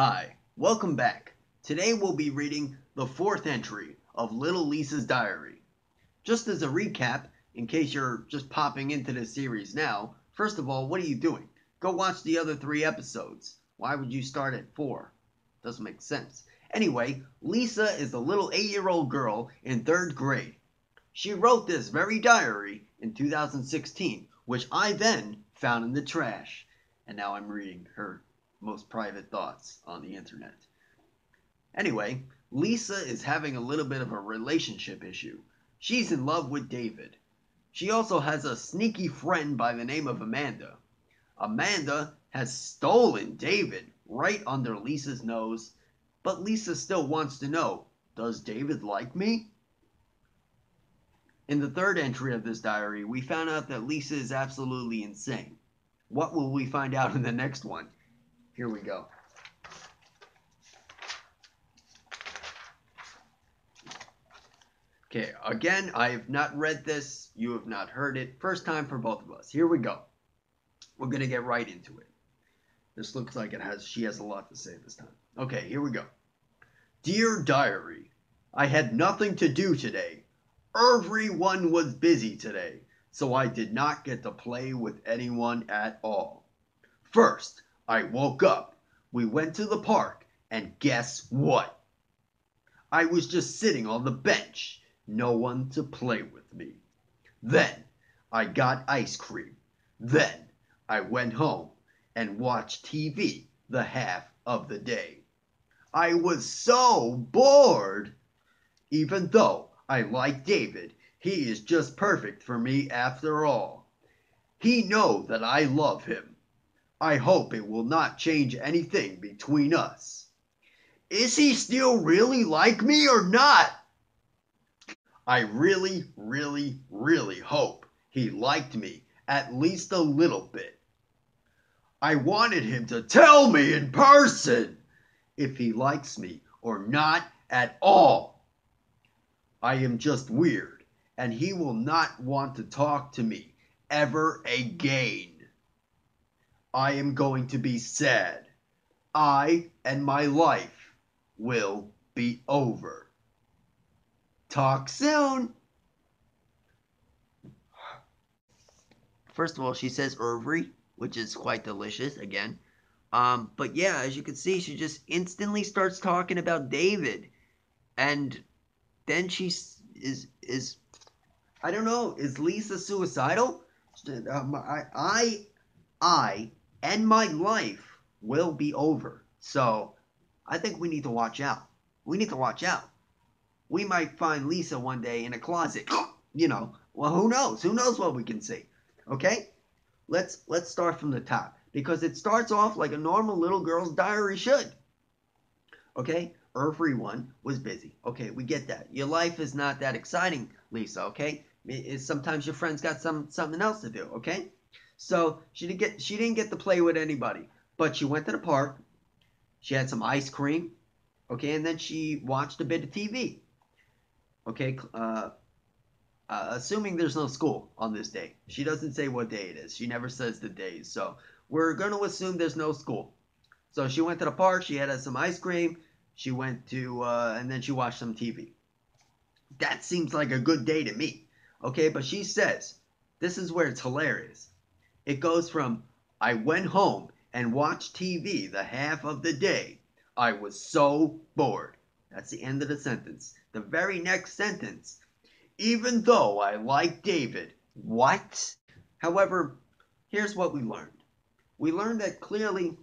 Hi, welcome back. Today we'll be reading the fourth entry of Little Lisa's Diary. Just as a recap, in case you're just popping into the series now, first of all, what are you doing? Go watch the other three episodes. Why would you start at four? Doesn't make sense. Anyway, Lisa is a little eight year old girl in third grade. She wrote this very diary in 2016, which I then found in the trash. And now I'm reading her most private thoughts on the internet. Anyway, Lisa is having a little bit of a relationship issue. She's in love with David. She also has a sneaky friend by the name of Amanda. Amanda has stolen David right under Lisa's nose, but Lisa still wants to know does David like me? In the third entry of this diary, we found out that Lisa is absolutely insane. What will we find out in the next one? Here we go. Okay, again, I have not read this. You have not heard it. First time for both of us. Here we go. We're going to get right into it. This looks like it has she has a lot to say this time. Okay, here we go. Dear diary, I had nothing to do today. Everyone was busy today, so I did not get to play with anyone at all. First, I woke up. We went to the park, and guess what? I was just sitting on the bench no one to play with me. Then I got ice cream. Then I went home and watched TV the half of the day. I was so bored. Even though I like David, he is just perfect for me after all. He knows that I love him. I hope it will not change anything between us. Is he still really like me or not? I really, really, really hope he liked me at least a little bit. I wanted him to tell me in person if he likes me or not at all. I am just weird, and he will not want to talk to me ever again. I am going to be sad. I and my life will be over. Talk soon. First of all, she says Irvry, which is quite delicious again. Um, but yeah, as you can see, she just instantly starts talking about David, and then she is is I don't know. Is Lisa suicidal? Um, I I I and my life will be over. So I think we need to watch out. We need to watch out we might find Lisa one day in a closet. you know, well, who knows? Who knows what we can see? Okay, let's let's start from the top because it starts off like a normal little girl's diary should. Okay, everyone was busy. Okay, we get that. Your life is not that exciting, Lisa. Okay, sometimes your friends got some something else to do. Okay, so she didn't get she didn't get to play with anybody, but she went to the park. She had some ice cream. Okay, and then she watched a bit of TV. Okay, uh, uh, assuming there's no school on this day. She doesn't say what day it is. She never says the days. So we're to assume there's no school. So she went to the park. She had some ice cream. She went to, uh, and then she watched some TV. That seems like a good day to me. Okay, but she says, this is where it's hilarious. It goes from, I went home and watched TV the half of the day. I was so bored. That's the end of the sentence the very next sentence. Even though I like David. What? However, here's what we learned. We learned that clearly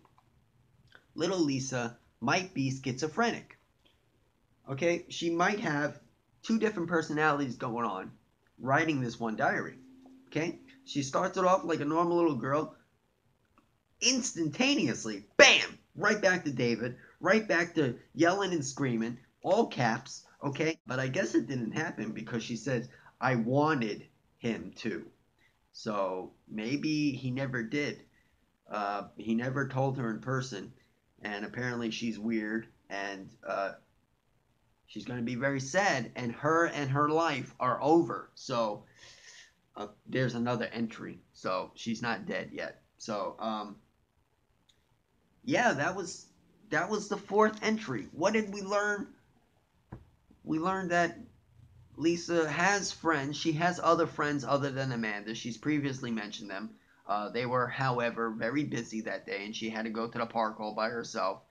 little Lisa might be schizophrenic. Okay, she might have two different personalities going on writing this one diary. Okay, she starts it off like a normal little girl, instantaneously, bam, right back to David, right back to yelling and screaming, all caps, Okay, but I guess it didn't happen because she says, I wanted him to. So maybe he never did. Uh, he never told her in person, and apparently she's weird, and uh, she's going to be very sad, and her and her life are over. So uh, there's another entry. So she's not dead yet. So um, yeah, that was that was the fourth entry. What did we learn? We learned that Lisa has friends. She has other friends other than Amanda. She's previously mentioned them. Uh, they were, however, very busy that day, and she had to go to the park all by herself.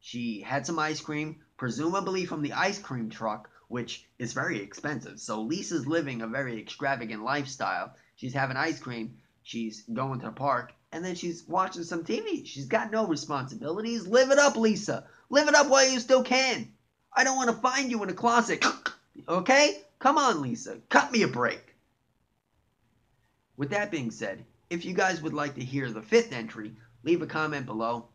She had some ice cream, presumably from the ice cream truck, which is very expensive. So Lisa's living a very extravagant lifestyle. She's having ice cream, she's going to the park, and then she's watching some TV. She's got no responsibilities. Live it up, Lisa. Live it up while you still can. I don't want to find you in a closet. okay? Come on, Lisa. Cut me a break. With that being said, if you guys would like to hear the fifth entry, leave a comment below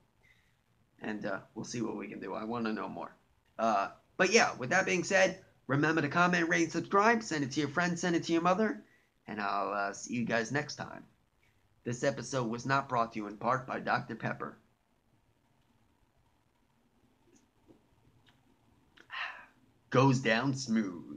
and uh, we'll see what we can do. I want to know more. Uh, but yeah, with that being said, remember to comment, rate, subscribe. Send it to your friends, send it to your mother, and I'll uh, see you guys next time. This episode was not brought to you in part by Dr. Pepper. Goes down smooth.